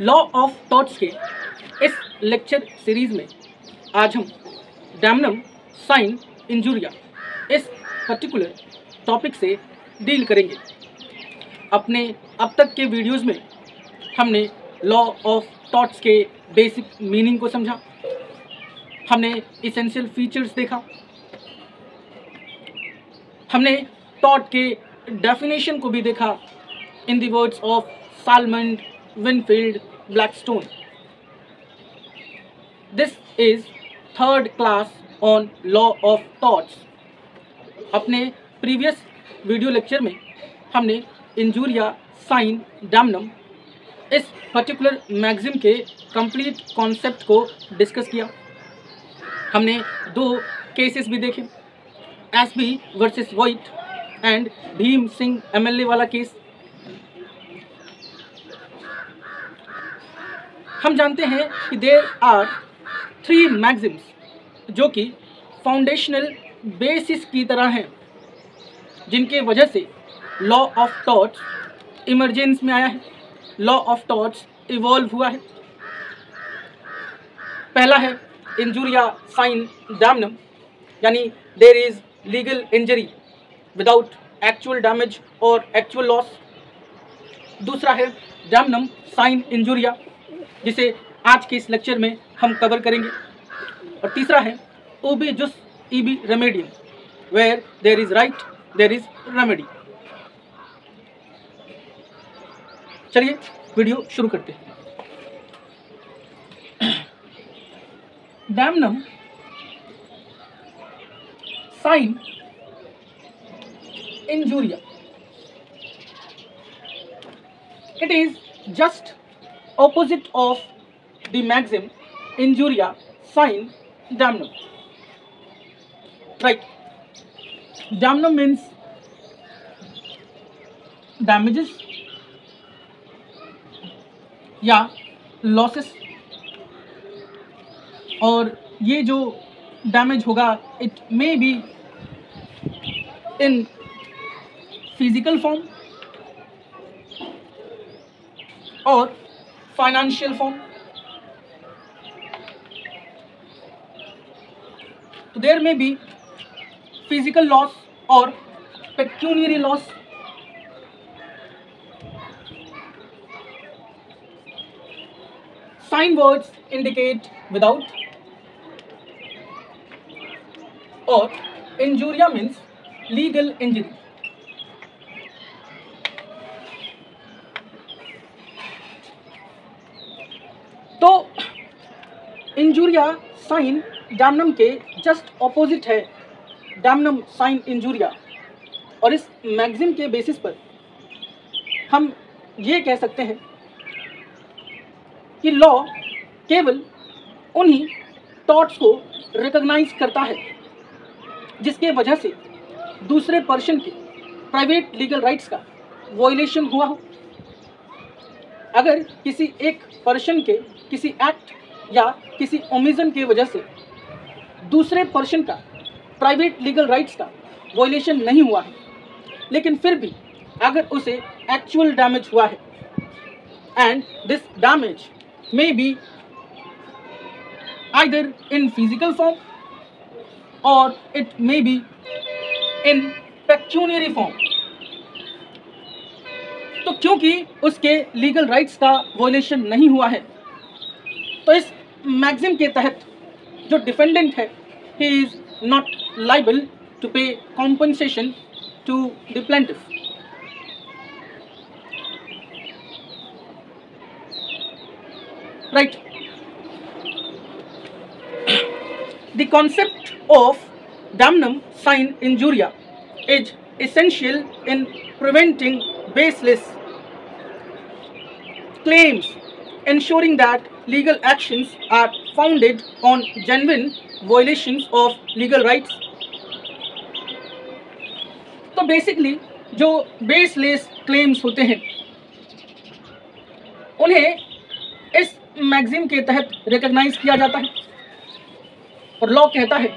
Law of torts के इस lecture series में आज हम डैमनम साइन इंजूरिया इस पर्टिकुलर टॉपिक से डील करेंगे। अपने अब तक के वीडियोस में हमने लॉ ऑफ़ थॉट्स के बेसिक मीनिंग को समझा। हमने इसेंशियल फीचर्स देखा। हमने थॉट के डेफिनेशन को भी देखा। In the words of Salmond Winfield Blackstone this is third class on law of torts अपने प्रीवियस वीडियो लेक्चर में हमने इंजूरिया साइन डैमनम इस पर्टिकुलर मैगजिम के कंप्लीट कॉन्सेप्ट को डिस्कस किया। हमने दो केसेस भी देखे। Ashby versus White and Bhim Singh MLA वाला केस हम जानते हैं कि देर आर थ्री मैगजिम्स जो कि फाउंडेशनल बेसिस की तरह हैं, जिनके वजह से लॉ ऑफ़ टॉट्स इमरजेंस में आया है। लॉ ऑफ़ टॉट्स इवॉल्व हुआ है। पहला है इंजूरिया साइन डैमनम यानी there is legal injury without actual damage और एक्चुअल लॉस दूसरा है डैमनम साइन इंजूरिया जिसे आज के इस लेक्चर में हम कवर करेंगे। और तीसरा है, ubi jus ibi remedium where there is right there is remedy चलिए वीडियो शुरू करते हैं। Damnum sine injuria it is just opposite of the maxim injuria sine damnum right damnum means damages या लॉसेस और ये जो डैमेज होगा it may be in physical form और फाइनेंशियल फॉर्म तो there may be physical loss और pecuniary loss sign words indicate without or injuria means legal injury तो injuria sine damnum के जस्ट ऑपोजिट है। Damnum sine injuria. और इस मैगजिम के basis पर हम ये कह सकते हैं कि लॉ केवल उन्हीं टॉट्स को रिकॉग्नाइज करता है, जिसके वजह से दूसरे पर्सन के प्राइवेट लीगल राइट्स का वॉयलेशन हुआ हो। अगर किसी एक पर्सन के किसी एक्ट या किसी ओमिजन की वजह से दूसरे पर्सन का प्राइवेट लीगल राइट्स का वॉयलेशन नहीं हुआ है। लेकिन फिर भी अगर उसे एक्चुअल डैमेज हुआ है and this damage may be either in physical form or it may be in pecuniary form तो क्योंकि उसके लीगल राइट्स का वॉयलेशन नहीं हुआ है तो इस मैगजीम के तहत जो डिफेंडेंट है he is not liable to pay compensation to the plaintiff right the concept of damnum sine injuria is essential in preventing baseless claims ensuring that legal actions are founded on genuine violations of legal rights. तो basically जो baseless claims होते हैं, उन्हें इस magazine के तहत recognise किया जाता है। और लॉ कहता है,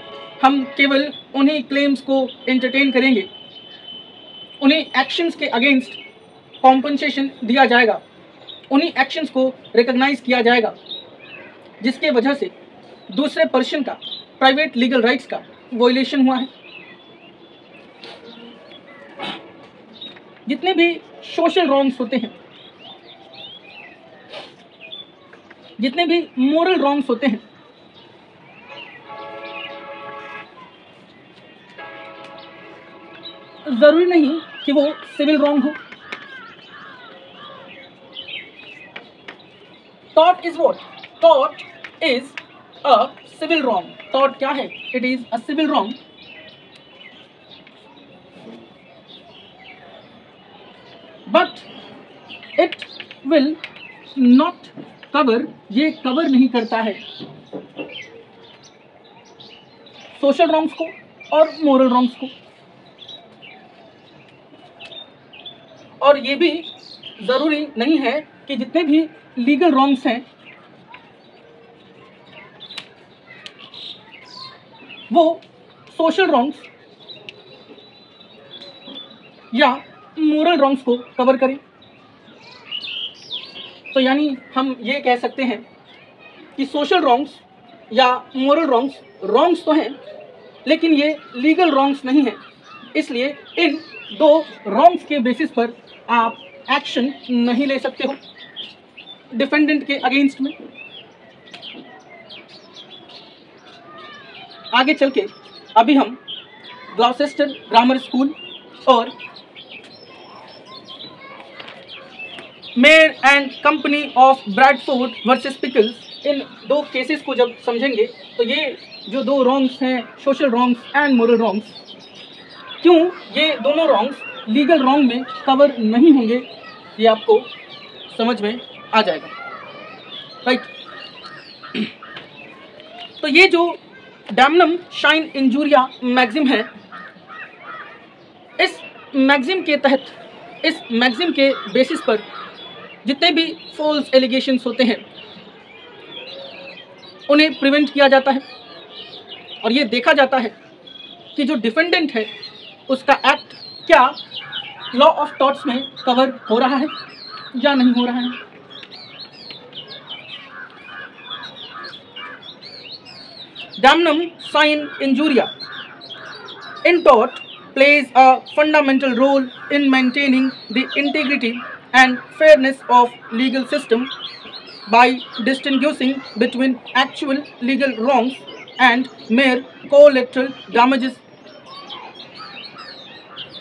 हम केवल उन्हीं क्लेम्स को एंटरटेन करेंगे। उन्हीं एक्शंस के अगेंस्ट कॉम्पनसेशन दिया जाएगा। उन्हीं एक्शंस को रिकॉग्नाइज किया जाएगा, जिसके वजह से दूसरे पर्सन का प्राइवेट लीगल राइट्स का वॉयलेशन हुआ है। जितने भी सोशल रॉन्ग्स होते हैं, जितने भी मोरल रॉन्ग्स होते हैं, ज़रूरी नहीं कि वो सिविल रॉन्ग हो। Taught is what taught is a civil wrong taught क्या है? It is a civil wrong but it will not cover ये कवर नहीं करता है। सोशल रॉन्ग्स को और मोरल रॉन्ग्स को। और ये भी ज़रूरी नहीं है कि जितने भी लीगल रॉन्ग्स हैं, वो सोशल रॉन्ग्स या मोरल रॉन्ग्स को कवर करें। तो यानी हम ये कह सकते हैं कि सोशल रॉन्ग्स या मोरल रॉन्ग्स रॉन्ग्स तो हैं, लेकिन ये लीगल रॉन्ग्स नहीं हैं। इसलिए इन दो रॉन्ग्स के बेसिस पर आप एक्शन नहीं ले सकते हो। डिफेंडेंट के अगेंस्ट में। आगे चल के अभी हम ग्लॉसेस्टर ग्रामर स्कूल और mayor and company of Bradford versus Pickles इन दो केसेस को जब समझेंगे तो ये जो दो रॉन्ग्स हैं social wrongs and moral wrongs क्यों ये दोनों रॉन्ग्स लीगल रॉन्ग में कवर नहीं होंगे, ये आपको समझ में आ जाएगा। राइट तो ये जो डैमनम शाइन इंजूरिया मैगजिम है, इस मैगजिम के तहत, इस मैगजिम के बेसिस पर जितने भी फॉल्स एलिगेशंस होते हैं, उन्हें प्रिवेंट किया जाता है। और ये देखा जाता है कि जो डिफेंडेंट है, उसका एक्ट क्या लॉ ऑफ़ टॉट्स में कवर हो रहा है या नहीं हो रहा है। Damnum sign injuria in tort plays a fundamental role in maintaining the integrity and fairness of legal system by distinguishing between actual legal wrongs and mere collateral damages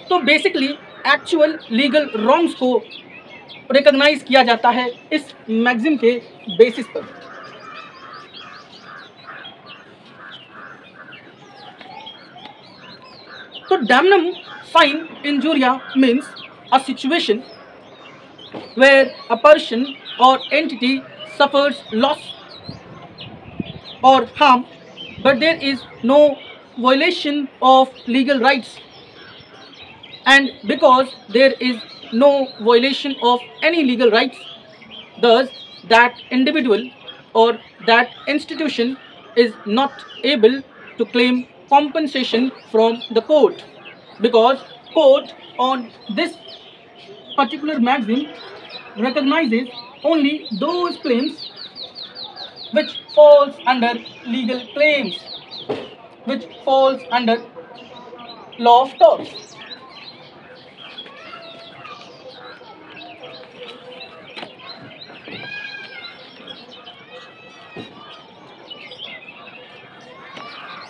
तो बेसिकली एक्चुअल लीगल रॉन्ग्स को recognise किया जाता है इस मैगजिम के basis पर So damnum sine injuria means a situation where a person or entity suffers loss or harm but there is no violation of legal rights. And because there is no violation of any legal rights thus that individual or that institution is not able to claim compensation from the court. Because court on this particular magazine recognizes only those claims which falls under legal claims which falls under law of torts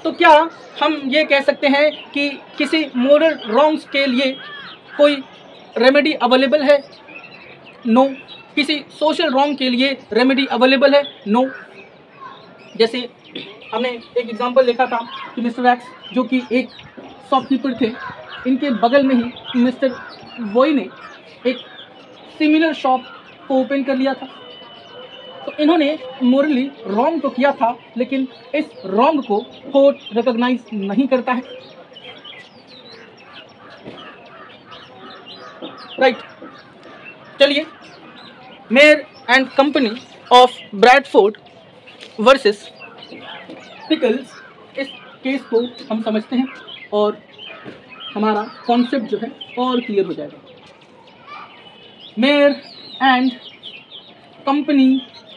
तो क्या हम ये कह सकते हैं कि किसी moral wrongs के लिए कोई रेमेडी अवेलेबल है नो no. किसी सोशल रॉन्ग के लिए रेमेडी अवेलेबल है नो no. जैसे हमने एक एग्जांपल देखा था कि मिस्टर वैक्स जो कि एक शॉपकीपर थे, इनके बगल में ही मिस्टर वोई ने एक सिमिलर शॉप को ओपन कर लिया था तो इन्होंने मोरली रॉन्ग तो किया था, लेकिन इस रॉन्ग को कोर्ट रिकॉग्नाइज नहीं करता है। राइट चलिए mayor and company of Bradford versus Pickles इस केस को हम समझते हैं और हमारा कॉन्सेप्ट जो है और क्लियर हो जाएगा। Mayor and company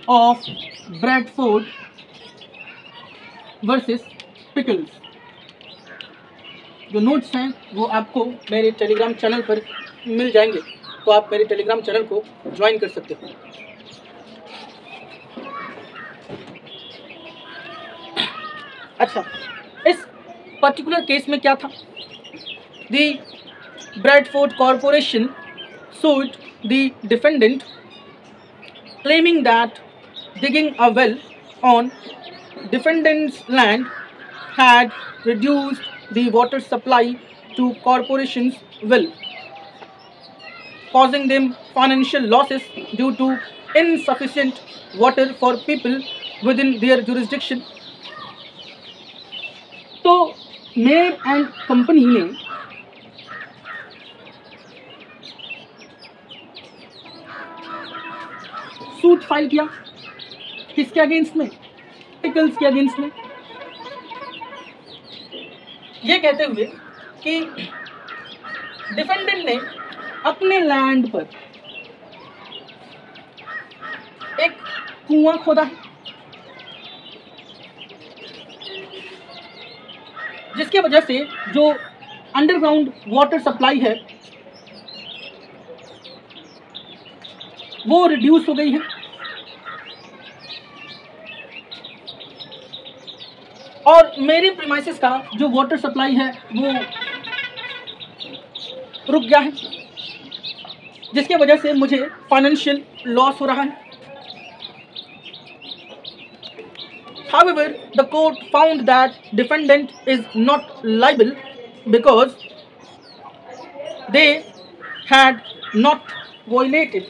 of Bradford versus Pickles जो नोट्स हैं, वो आपको मेरे टेलीग्राम चैनल पर मिल जाएँगे। तो आप मेरे टेलीग्राम चैनल को ज्वाइन कर सकते हो। अच्छा इस पर्टिकुलर केस में क्या था? The Bradford corporation sued the defendant, claiming that digging a well on defendant's land had reduced the water supply to corporation's well causing them financial losses due to insufficient water for people within their jurisdiction तो mayor and company ने suit file किया किसके against में? Pickles के against में। ये कहते हुए कि डिफेंडेंट ने अपने लैंड पर एक कुआँ खोदा। जिसके वजह से जो अंडरग्राउंड वाटर सप्लाई है, वो रिड्यूस हो गई है। और मेरी प्रीमाइसिस का जो वाटर सप्लाई है वो रुक गया है जिसके वजह से मुझे फाइनेंशियल लॉस हो रहा है However, the court found that defendant is not liable because they had not violated.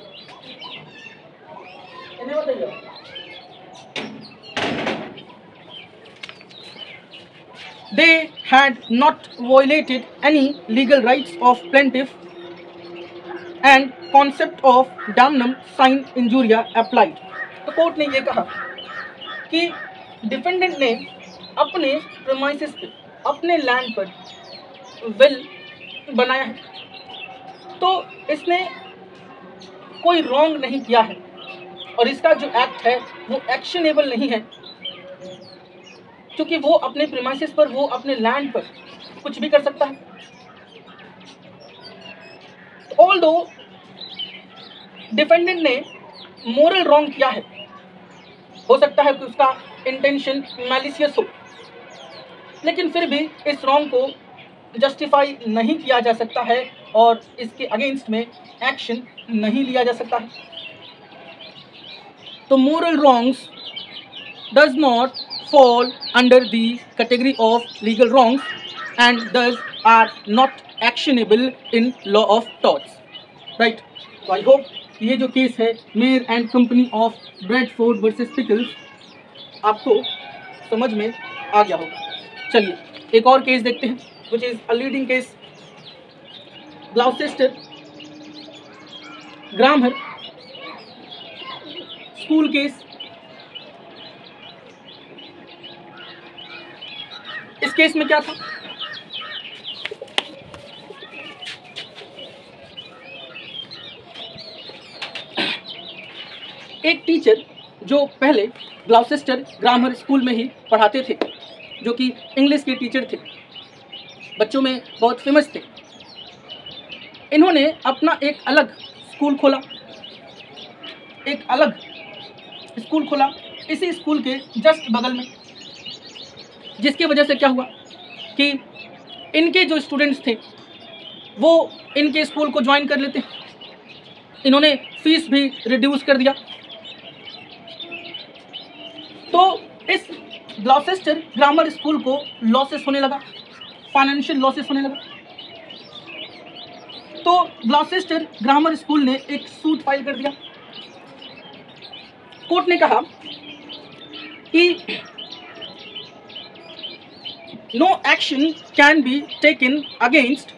They had not violated any legal rights of plaintiff and concept of damnum sine injuria applied. तो court ने ये कहा कि defendant ने अपने promises पे अपने land पर विल बनाया है तो इसने कोई रॉन्ग नहीं किया है और इसका जो एक्ट है वो एक्शनेबल नहीं है क्योंकि वो अपने प्रीमाइसिस पर, वो अपने लैंड पर कुछ भी कर सकता है। ऑल दो डिफेंडेंट ने मोरल रॉन्ग किया है, हो सकता है कि उसका इंटेंशन मैलिसियस हो, लेकिन फिर भी इस रॉन्ग को जस्टिफाई नहीं किया जा सकता है और इसके अगेंस्ट में एक्शन नहीं लिया जा सकता है। तो moral wrongs does not fall under the category of legal wrongs and thus are not actionable in law of torts. Right. So, i hope ये जो केस है mayor and company of Bradford versus Pickles आपको समझ में आ गया होगा। चलिए, एक और केस देखते हैं which is a leading case Gloucester grammar school case इस केस में क्या था? एक टीचर जो पहले ग्लाउसेस्टर ग्रामर स्कूल में ही पढ़ाते थे, जो कि इंग्लिश के टीचर थे, बच्चों में बहुत फ़ेमस थे। इन्होंने अपना एक अलग स्कूल खोला, एक अलग स्कूल खोला, इसी स्कूल के जस्ट बगल में जिसकी वजह से क्या हुआ कि इनके जो स्टूडेंट्स थे, वो इनके स्कूल को ज्वाइन कर लेते। इन्होंने फ़ीस भी रिड्यूस कर दिया। तो इस ग्लॉसेस्टर ग्रामर स्कूल को लॉसेस होने लगा फाइनेंशियल लॉसेस होने लगा। तो ग्लॉसेस्टर ग्रामर स्कूल ने एक सूट फ़ाइल कर दिया। कोर्ट ने कहा कि no action can be taken against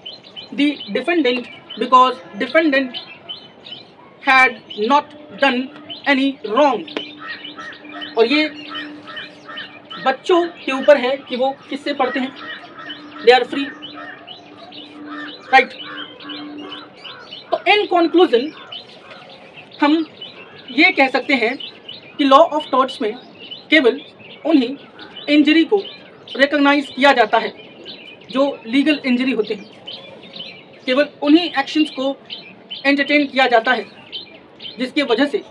the defendant because defendant had not done any wrong और ये बच्चों के ऊपर है कि वो किससे पढ़ते हैं दे आर फ्री राइट तो इन कंक्लूजन हम ये कह सकते हैं कि लॉ ऑफ़ टॉर्ट्स में केवल उन्हीं इंजरी को रिकॉग्नाइज किया जाता है, जो लीगल इंजरी होते हैं। केवल उन्हीं एक्शंस को एंटरटेन किया जाता है, जिसकी वजह से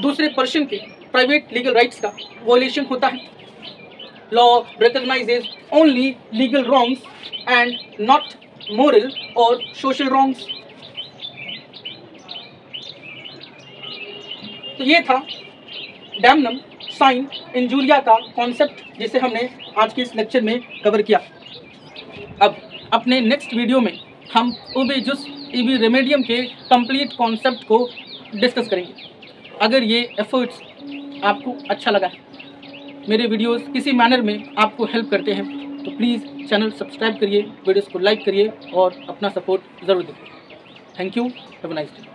दूसरे पर्सन के प्राइवेट लीगल राइट्स का वॉयलेशन होता है। Law recognises only legal wrongs and not moral और सोशल रॉन्ग्स तो ये था डैमनम साइन इंजूरिया का कॉन्सेप्ट जिसे हमने आज के इस लेक्चर में कवर किया। अब अपने नेक्स्ट वीडियो में हम ओबेजुस ईबी रेमेडियम के कंप्लीट कॉन्सेप्ट को डिस्कस करेंगे। अगर ये एफर्ट्स आपको अच्छा लगा मेरे वीडियोस किसी मैनर में आपको हेल्प करते हैं तो प्लीज़ चैनल सब्सक्राइब करिए वीडियोस को लाइक करिए और अपना सपोर्ट ज़रूर दें thank you have nice day